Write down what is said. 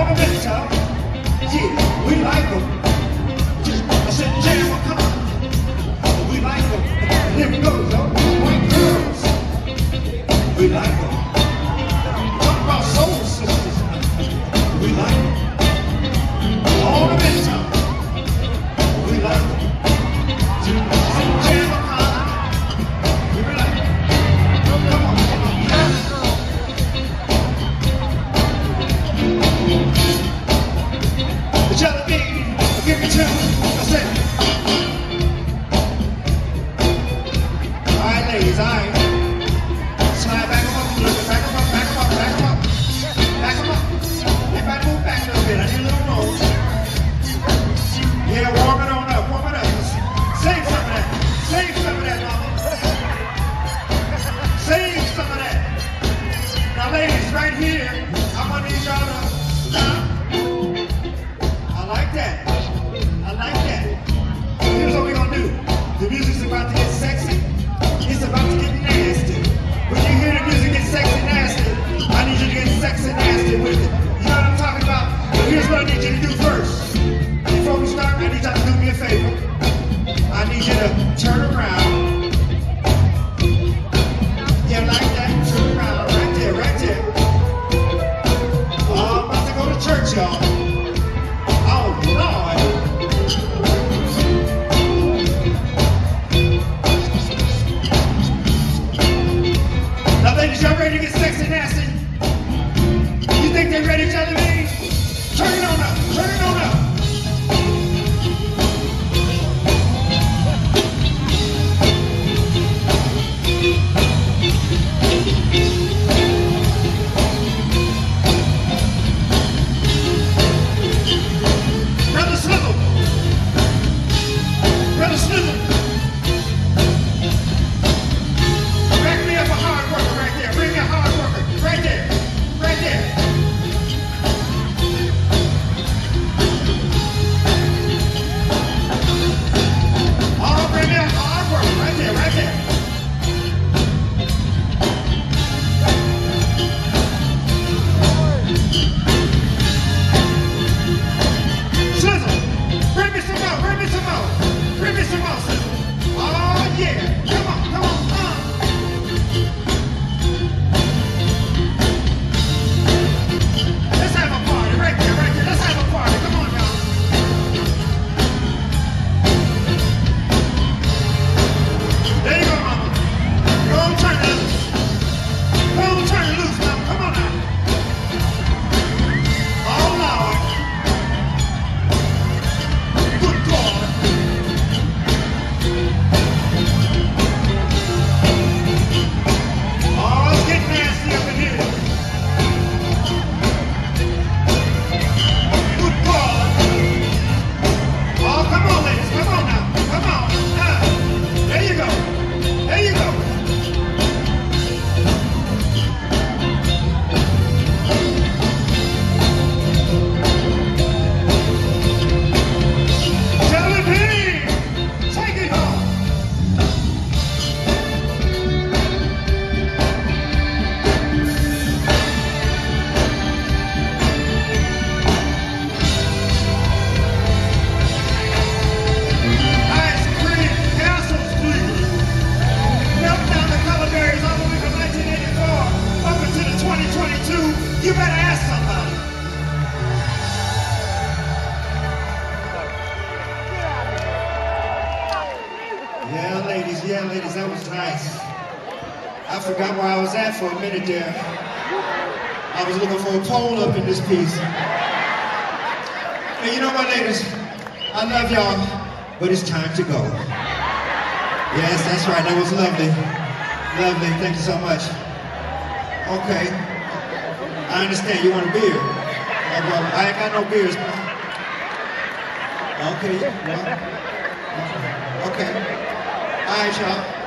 Yeah, we I said, jam come on. We. Here we go. White girls. We like them. You better ask somebody. Yeah, ladies, yeah, ladies, that was nice. I forgot where I was at for a minute there. I was looking for a pole up in this piece. And you know what, ladies? I love y'all, but it's time to go. Yes, that's right, that was lovely. Lovely, thank you so much. Okay. I understand you want a beer. Uh, I ain't got no beers. Okay, yeah. Uh, okay. All right, y'all.